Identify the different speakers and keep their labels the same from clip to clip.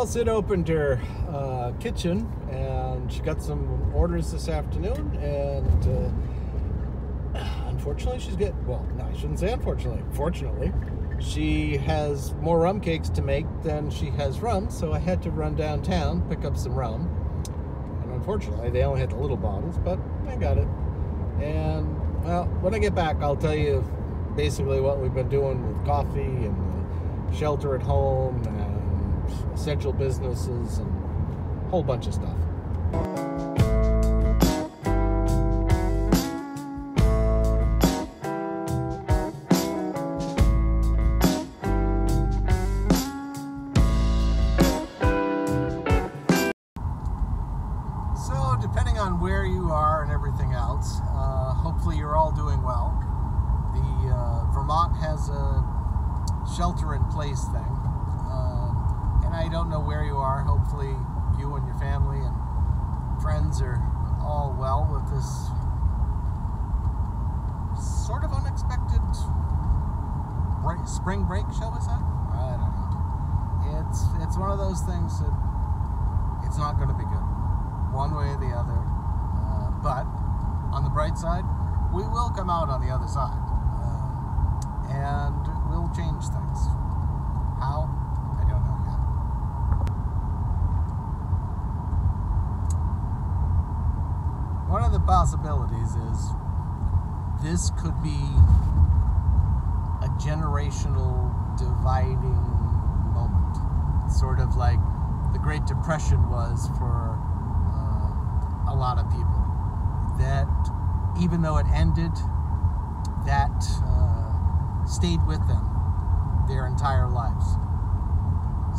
Speaker 1: Well, Sid opened her uh, kitchen and she got some orders this afternoon. And uh, unfortunately, she's getting well, no, I shouldn't say unfortunately. Fortunately, she has more rum cakes to make than she has rum. So I had to run downtown, pick up some rum. And unfortunately, they only had the little bottles, but I got it. And well, when I get back, I'll tell you basically what we've been doing with coffee and shelter at home and essential businesses and a whole bunch of stuff. So, depending on where you are and everything else, uh, hopefully you're all doing well. The uh, Vermont has a shelter in place thing, um, and I don't know where you are. Hopefully, you and your family and friends are all well with this sort of unexpected break, spring break, shall we say? I don't know. It's it's one of those things that it's not going to be good one way or the other. Uh, but on the bright side, we will come out on the other side. Uh, and we'll change things. How? I don't know yet. One of the possibilities is this could be a generational dividing moment. Sort of like the Great Depression was for uh, a lot of people. That even though it ended, that uh, stayed with them their entire lives.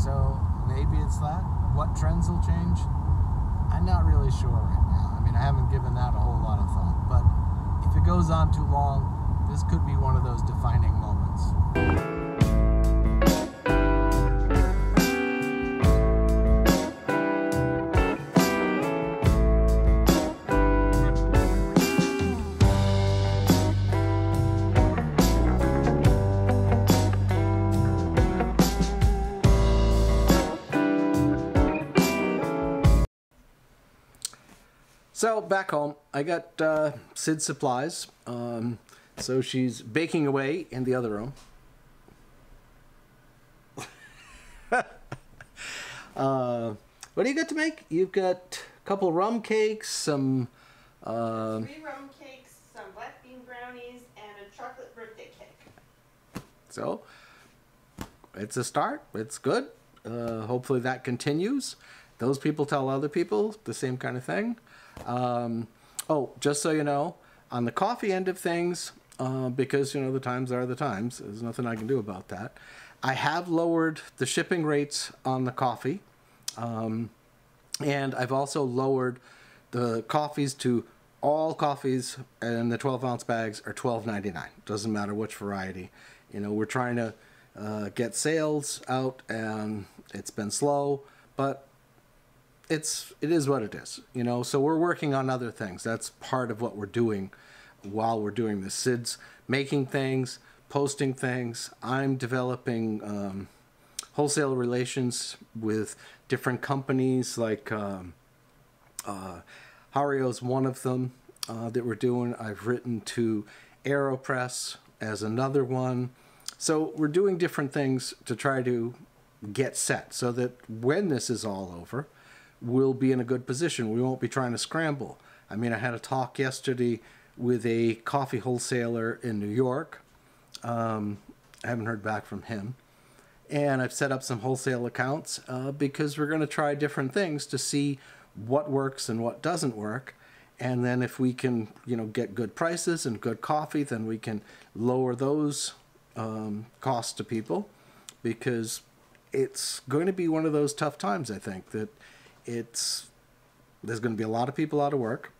Speaker 1: So maybe it's that. What trends will change? I'm not really sure mean, I haven't given that a whole lot of thought. But if it goes on too long, this could be one of those defining moments. So back home, I got uh, Sid supplies. Um, so she's baking away in the other room. uh, what do you got to make? You've got a couple rum cakes, some. Uh,
Speaker 2: Three rum cakes, some black bean brownies, and a chocolate birthday cake.
Speaker 1: so it's a start. It's good. Uh, hopefully that continues. Those people tell other people the same kind of thing. Um, oh, just so you know, on the coffee end of things, uh, because you know the times are the times. There's nothing I can do about that. I have lowered the shipping rates on the coffee, um, and I've also lowered the coffees to all coffees and the 12 ounce bags are 12.99. Doesn't matter which variety. You know, we're trying to uh, get sales out, and it's been slow, but it's it is what it is you know? So we're working on other things. That's part of what we're doing while we're doing this. Sid's making things posting things. I'm developing um, wholesale relations with different companies like um, uh, hario's one of them uh, that we're doing. I've written to aeropress as another one. So we're doing different things to try to get set so that when this is all over we'll be in a good position. We won't be trying to scramble. I mean, I had a talk yesterday with a coffee wholesaler in New York. Um, I haven't heard back from him. And I've set up some wholesale accounts uh, because we're going to try different things to see what works and what doesn't work. And then if we can, you know, get good prices and good coffee, then we can lower those um, costs to people because it's going to be one of those tough times, I think, that it's there's going to be a lot of people out of work.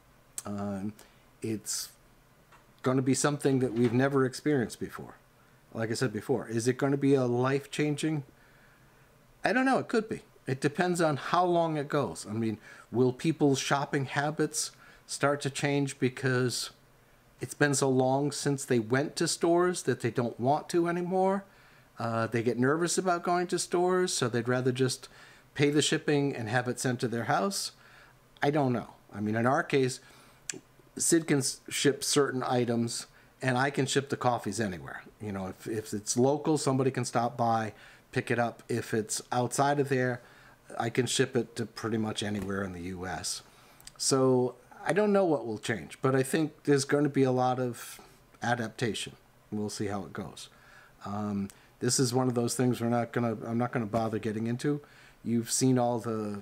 Speaker 1: Um, it's going to be something that we've never experienced before. Like I said before, is it going to be a life changing? I don't know. It could be. It depends on how long it goes. I mean, will people's shopping habits start to change because it's been so long since they went to stores that they don't want to anymore? Uh, they get nervous about going to stores, so they'd rather just pay the shipping and have it sent to their house? I don't know. I mean, in our case, Sid can ship certain items, and I can ship the coffees anywhere. You know, if, if it's local, somebody can stop by, pick it up. If it's outside of there, I can ship it to pretty much anywhere in the U.S. So I don't know what will change, but I think there's going to be a lot of adaptation. We'll see how it goes. Um, this is one of those things we're not gonna. I'm not gonna bother getting into. You've seen all the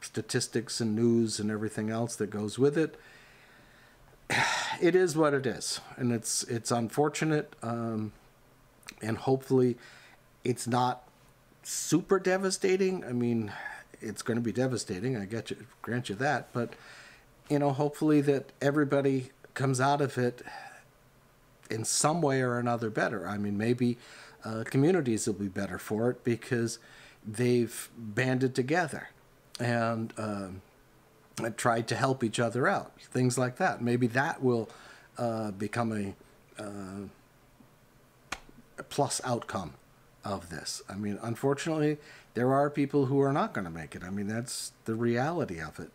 Speaker 1: statistics and news and everything else that goes with it. It is what it is, and it's it's unfortunate, um, and hopefully, it's not super devastating. I mean, it's going to be devastating. I get you, grant you that, but you know, hopefully that everybody comes out of it in some way or another better. I mean, maybe uh, communities will be better for it because they've banded together and um, tried to help each other out. Things like that. Maybe that will uh, become a, uh, a plus outcome of this. I mean, unfortunately, there are people who are not going to make it. I mean, that's the reality of it.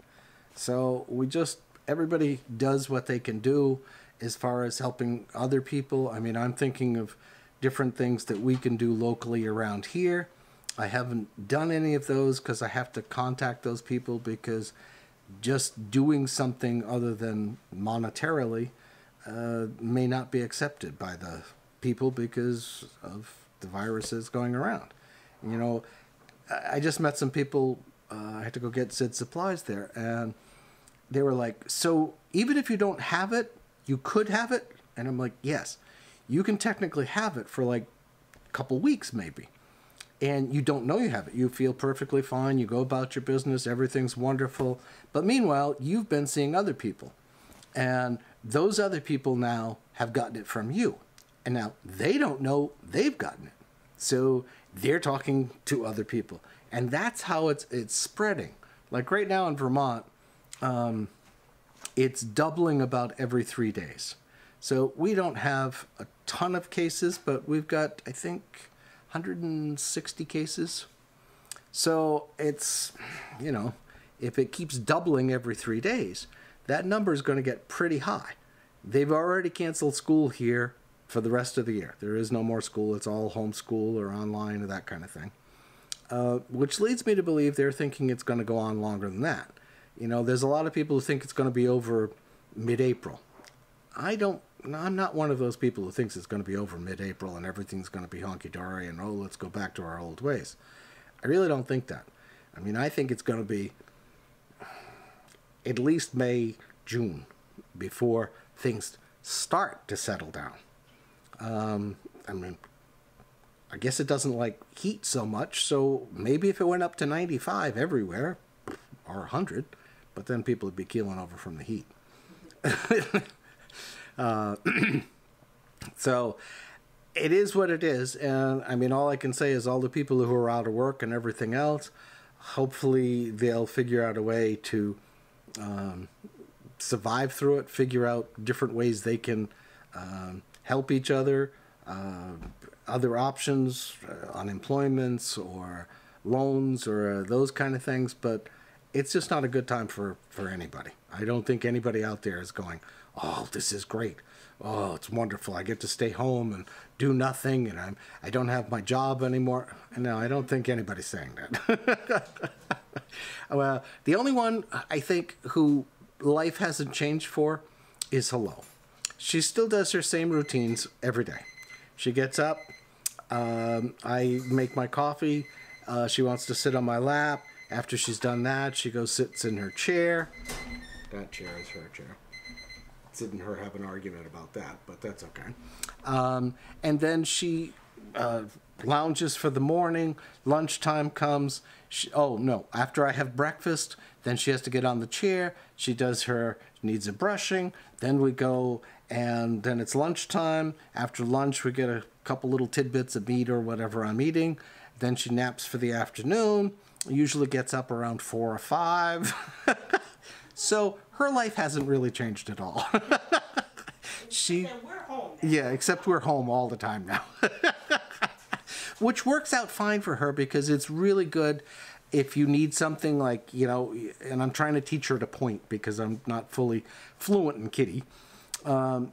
Speaker 1: So we just everybody does what they can do as far as helping other people. I mean, I'm thinking of different things that we can do locally around here. I haven't done any of those because I have to contact those people because just doing something other than monetarily uh, may not be accepted by the people because of the viruses going around. You know, I just met some people. Uh, I had to go get Sid supplies there, and they were like, "So even if you don't have it, you could have it." And I'm like, "Yes, you can technically have it for like a couple weeks, maybe." And you don't know you have it. You feel perfectly fine. You go about your business. Everything's wonderful. But meanwhile, you've been seeing other people. And those other people now have gotten it from you. And now they don't know they've gotten it. So they're talking to other people. And that's how it's it's spreading. Like right now in Vermont, um, it's doubling about every three days. So we don't have a ton of cases, but we've got, I think, 160 cases. So it's, you know, if it keeps doubling every three days, that number is going to get pretty high. They've already canceled school here for the rest of the year. There is no more school. It's all homeschool or online or that kind of thing. Uh, which leads me to believe they're thinking it's going to go on longer than that. You know, there's a lot of people who think it's going to be over mid April. I don't, I'm not one of those people who thinks it's going to be over mid April and everything's going to be honky dory and oh, let's go back to our old ways. I really don't think that. I mean, I think it's going to be at least May, June before things start to settle down. Um, I mean, I guess it doesn't like heat so much, so maybe if it went up to 95 everywhere, or 100, but then people would be keeling over from the heat. uh, so it is what it is, and I mean, all I can say is all the people who are out of work and everything else, hopefully they'll figure out a way to um, survive through it, figure out different ways they can um, help each other, uh, other options, uh, unemployments or loans or uh, those kind of things. But it's just not a good time for, for anybody. I don't think anybody out there is going, oh, this is great. Oh, it's wonderful. I get to stay home and do nothing, and I'm I don't have my job anymore. No, I don't think anybody's saying that. well, the only one I think who life hasn't changed for is Hello. She still does her same routines every day. She gets up. Um, I make my coffee. Uh, she wants to sit on my lap. After she's done that, she goes sits in her chair. That chair is her chair. Sid and her have an argument about that, but that's okay. Um, and then she uh, lounges for the morning. Lunchtime comes. She, oh no! After I have breakfast, then she has to get on the chair. She does her needs a brushing. Then we go, and then it's lunchtime. After lunch, we get a couple little tidbits of meat or whatever I'm eating. Then she naps for the afternoon. Usually gets up around four or five. so her life hasn't really changed at all. she
Speaker 2: And we're home. now.
Speaker 1: yeah, except we're home all the time now. Which works out fine for her because it's really good. if you need something like you know, and I'm trying to teach her to point because I'm not fully fluent in kitty. Um,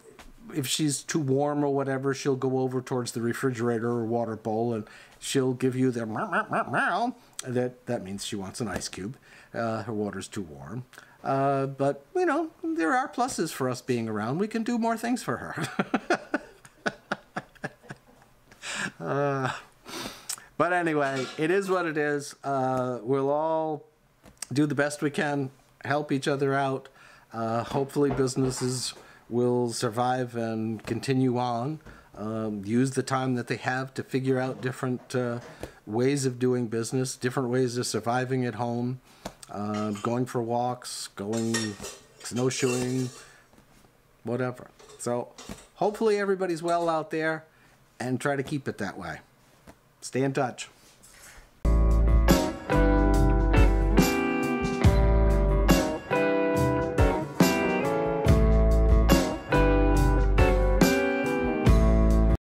Speaker 1: if she's too warm or whatever, she'll go over towards the refrigerator or water bowl and she'll give you the meow, meow, meow, meow. That that means she wants an ice cube. Uh, her water's too warm. Uh, but you know, there are pluses for us being around. We can do more things for her. uh, but anyway, it is what it is. Uh, we'll all do the best we can, help each other out. Uh, hopefully, businesses will survive and continue on. Um, use the time that they have to figure out different uh, ways of doing business, different ways of surviving at home, uh, going for walks, going snowshoeing, whatever. So, hopefully, everybody's well out there and try to keep it that way. Stay in touch.